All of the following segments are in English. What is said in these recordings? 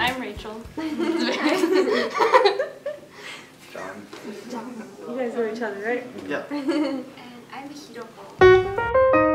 I'm Rachel. John. John. You guys know each other, right? Yeah. and I'm Hiroko.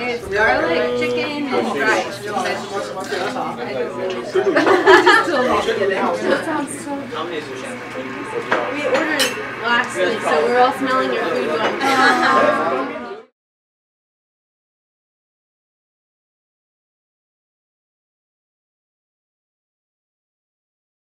It's garlic, chicken, and vegetables. That sounds so We ordered last week, so we're all smelling your food going. Oh.